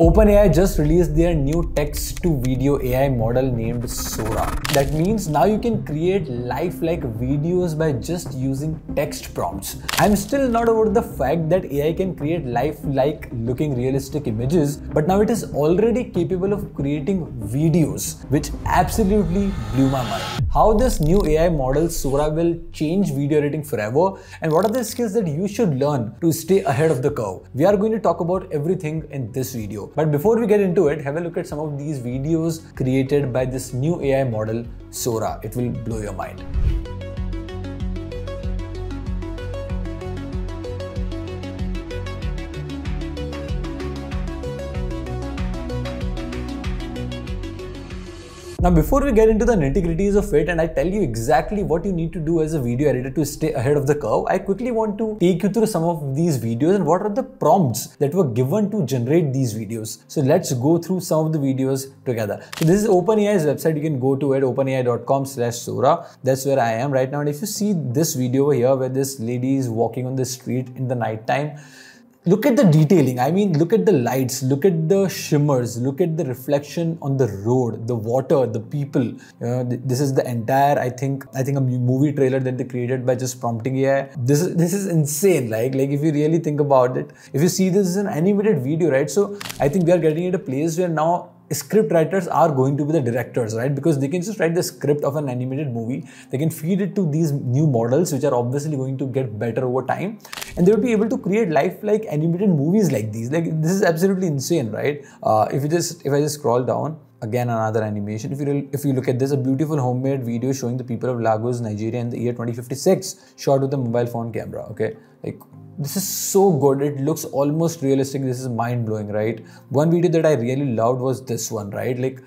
OpenAI just released their new text to video AI model named Sora. That means now you can create lifelike videos by just using text prompts. I'm still not over the fact that AI can create lifelike looking realistic images, but now it is already capable of creating videos, which absolutely blew my mind. How this new AI model Sora will change video editing forever, and what are the skills that you should learn to stay ahead of the curve. We are going to talk about everything in this video. But before we get into it, have a look at some of these videos created by this new AI model, Sora. It will blow your mind. Now, before we get into the nitty-gritties of it and I tell you exactly what you need to do as a video editor to stay ahead of the curve, I quickly want to take you through some of these videos and what are the prompts that were given to generate these videos. So let's go through some of the videos together. So this is OpenAI's website. You can go to it, openai.com slash Sora. That's where I am right now. And if you see this video over here where this lady is walking on the street in the night time, look at the detailing. I mean look at the lights. Look at the shimmers. Look at the reflection on the road the water the people. Uh, this is the entire i think i think a movie trailer that they created by just prompting ai this is this is insane like like if you really think about it. If you see this is an animated video right? So i think we are getting at a place where now script writers are going to be the directors, right? Because they can just write the script of an animated movie. They can feed it to these new models, which are obviously going to get better over time. And they will be able to create life-like animated movies like these. Like this is absolutely insane, right? Uh, if you just, if I just scroll down, again another animation. If you if you look at this a beautiful homemade video showing the people of lagos nigeria in the year 2056 shot with a mobile phone camera okay? Like this is so good. It looks almost realistic. This is mind blowing right? One video that i really loved was this one right? Like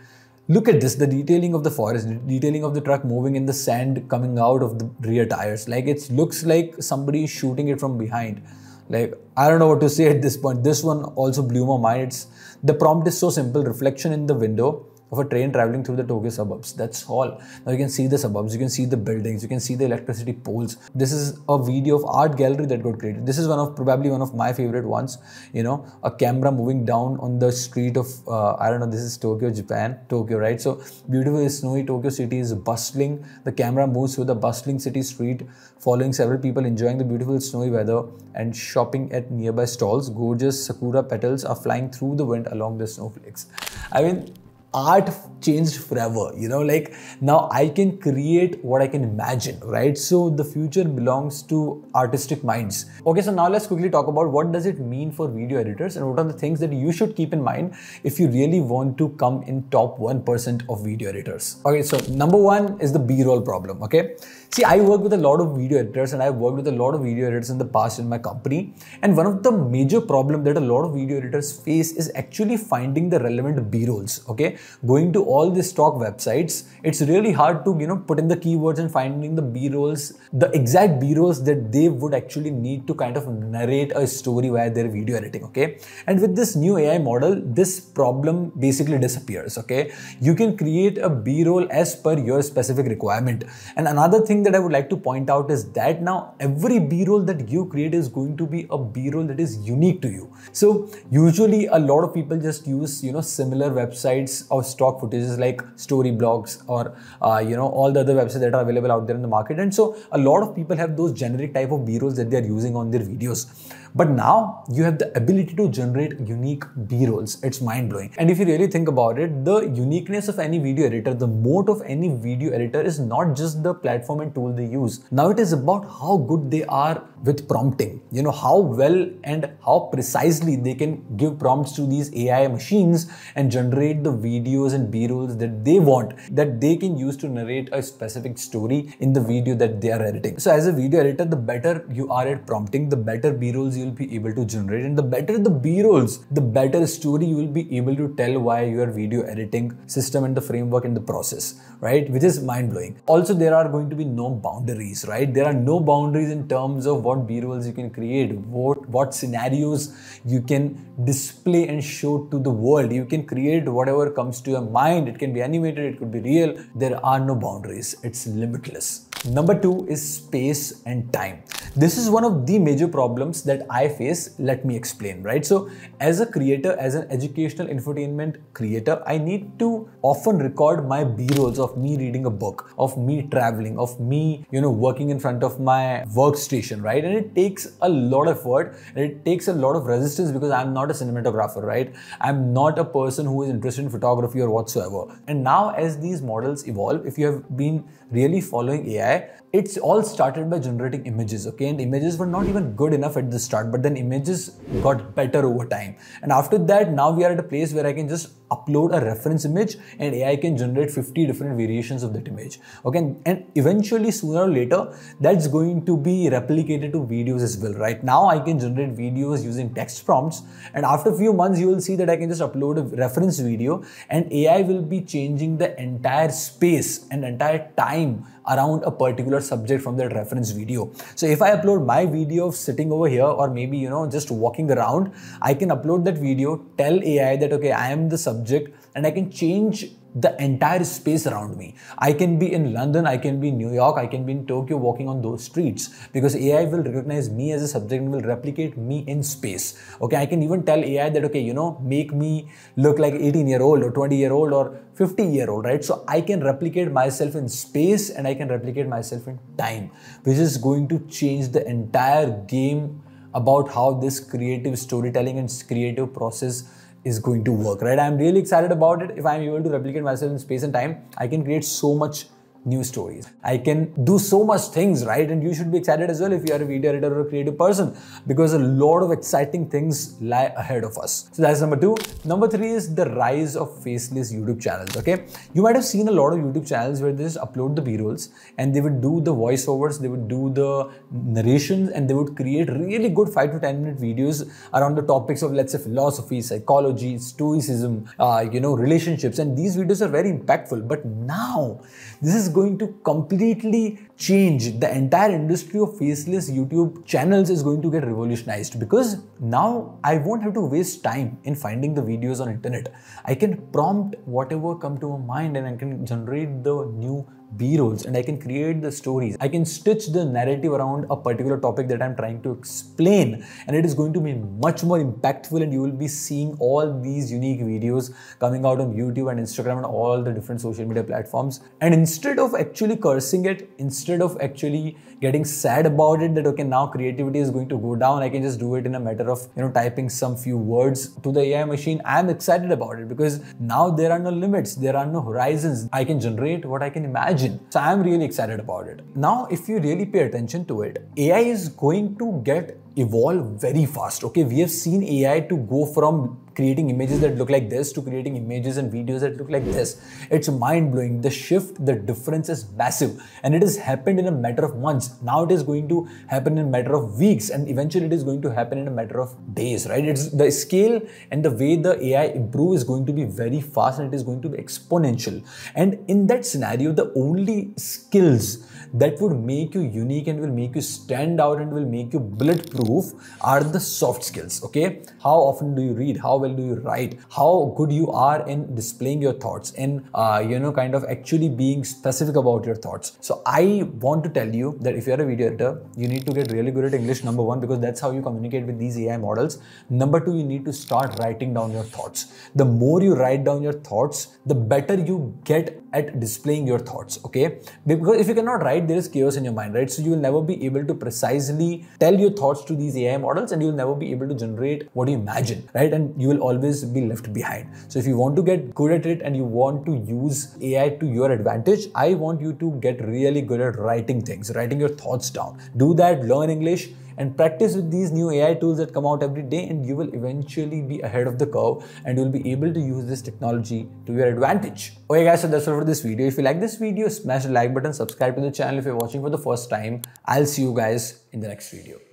look at this the detailing of the forest the detailing of the truck moving in the sand coming out of the rear tires. Like it looks like somebody is shooting it from behind. Like i don't know what to say at this point. This one also blew my mind. It's the prompt is so simple. Reflection in the window of a train traveling through the Tokyo suburbs. That's all. Now you can see the suburbs, you can see the buildings, you can see the electricity poles. This is a video of art gallery that got created. This is one of probably one of my favorite ones. You know, a camera moving down on the street of uh, I don't know. This is Tokyo, Japan, Tokyo, right? So beautiful, snowy Tokyo city is bustling. The camera moves through the bustling city street, following several people enjoying the beautiful snowy weather and shopping at nearby stalls. Gorgeous sakura petals are flying through the wind along the snowflakes. I mean art changed forever you know like now i can create what i can imagine right? So the future belongs to artistic minds. Okay so now let's quickly talk about what does it mean for video editors and what are the things that you should keep in mind if you really want to come in top 1% of video editors. Okay so number one is the b-roll problem okay? See i work with a lot of video editors and i've worked with a lot of video editors in the past in my company. And one of the major problem that a lot of video editors face is actually finding the relevant b-rolls okay going to all these stock websites, it's really hard to you know put in the keywords and finding the b-rolls, the exact b-rolls that they would actually need to kind of narrate a story via their video editing. Okay, and with this new AI model, this problem basically disappears. Okay, you can create a b-roll as per your specific requirement. And another thing that I would like to point out is that now every b-roll that you create is going to be a b-roll that is unique to you. So usually a lot of people just use you know similar websites of stock footages like Storyblocks or uh, you know all the other websites that are available out there in the market. And so a lot of people have those generic type of b-rolls that they are using on their videos. But now you have the ability to generate unique b-rolls. It's mind-blowing. And if you really think about it the uniqueness of any video editor the moat of any video editor is not just the platform and tool they use. Now it is about how good they are with prompting. You know how well and how precisely they can give prompts to these ai machines and generate the videos and b-rolls that they want that they can use to narrate a specific story in the video that they are editing. So as a video editor the better you are at prompting the better b-rolls you'll be able to generate. And the better the b-rolls the better story you will be able to tell via your video editing system and the framework and the process right? Which is mind-blowing. Also there are going to be no boundaries right? There are no boundaries in terms of what b-rolls you can create what what scenarios you can display and show to the world. You can create whatever comes to your mind. It can be animated it could be real. There are no boundaries. It's limitless Number two is space and time. This is one of the major problems that I face. Let me explain, right? So, as a creator, as an educational infotainment creator, I need to often record my B rolls of me reading a book, of me traveling, of me, you know, working in front of my workstation, right? And it takes a lot of effort and it takes a lot of resistance because I'm not a cinematographer, right? I'm not a person who is interested in photography or whatsoever. And now, as these models evolve, if you have been really following AI, it's all started by generating images, okay? And images were not even good enough at the start, but then images got better over time. And after that, now we are at a place where I can just upload a reference image and AI can generate 50 different variations of that image. Okay, and eventually sooner or later, that's going to be replicated to videos as well. Right now, I can generate videos using text prompts, and after a few months, you will see that I can just upload a reference video, and AI will be changing the entire space and entire time around a particular subject from that reference video. So if I upload my video of sitting over here or maybe you know just walking around, I can upload that video, tell AI that okay, I am the subject and I can change the entire space around me. I can be in London, I can be in New York, I can be in Tokyo walking on those streets because AI will recognize me as a subject and will replicate me in space. Okay, I can even tell AI that, okay, you know, make me look like 18 year old or 20 year old or 50 year old, right? So I can replicate myself in space and I can replicate myself in time, which is going to change the entire game about how this creative storytelling and creative process is going to work, right? I'm really excited about it. If I'm able to replicate myself in space and time, I can create so much new stories. I can do so much things, right? And you should be excited as well if you are a video editor or a creative person because a lot of exciting things lie ahead of us. So that's number two. Number three is the rise of faceless YouTube channels. Okay, you might have seen a lot of YouTube channels where they just upload the B-rolls and they would do the voiceovers, they would do the narrations, and they would create really good five to ten minute videos around the topics of let's say philosophy, psychology, stoicism, uh, you know, relationships, and these videos are very impactful. But now this is going to completely change the entire industry of faceless YouTube channels is going to get revolutionized because now I won't have to waste time in finding the videos on internet. I can prompt whatever come to my mind and I can generate the new b-rolls and I can create the stories. I can stitch the narrative around a particular topic that I'm trying to explain and it is going to be much more impactful and you will be seeing all these unique videos coming out on YouTube and Instagram and all the different social media platforms. And instead of actually cursing it, instead of actually getting sad about it that okay now creativity is going to go down, I can just do it in a matter of you know typing some few words to the AI machine. I'm excited about it because now there are no limits, there are no horizons. I can generate what I can imagine imagine. So I'm really excited about it. Now, if you really pay attention to it, AI is going to get evolve very fast. Okay, we have seen AI to go from creating images that look like this to creating images and videos that look like this. It's mind blowing. The shift, the difference is massive, and it has happened in a matter of months. Now it is going to happen in a matter of weeks, and eventually it is going to happen in a matter of days. Right? It's mm-hmm. the scale and the way the AI improve is going to be very fast, and it is going to be exponential. And in that scenario, the only skills that would make you unique and will make you stand out and will make you bulletproof are the soft skills. Okay, how often do you read? How well do you write? How good you are in displaying your thoughts and uh, you know kind of actually being specific about your thoughts. So I want to tell you that if you're a video editor, you need to get really good at English. Number one, because that's how you communicate with these AI models. Number two, you need to start writing down your thoughts. The more you write down your thoughts, the better you get at displaying your thoughts. Okay, because if you cannot write There is chaos in your mind, right? So you will never be able to precisely tell your thoughts to these AI models and you will never be able to generate what you imagine, right? And you will always be left behind. So if you want to get good at it and you want to use AI to your advantage, I want you to get really good at writing things, writing your thoughts down. Do that, learn English and practice with these new AI tools that come out every day and you will eventually be ahead of the curve and you'll be able to use this technology to your advantage. Okay guys, so that's all for this video. If you like this video, smash the like button, subscribe to the channel if you're watching for the first time. I'll see you guys in the next video.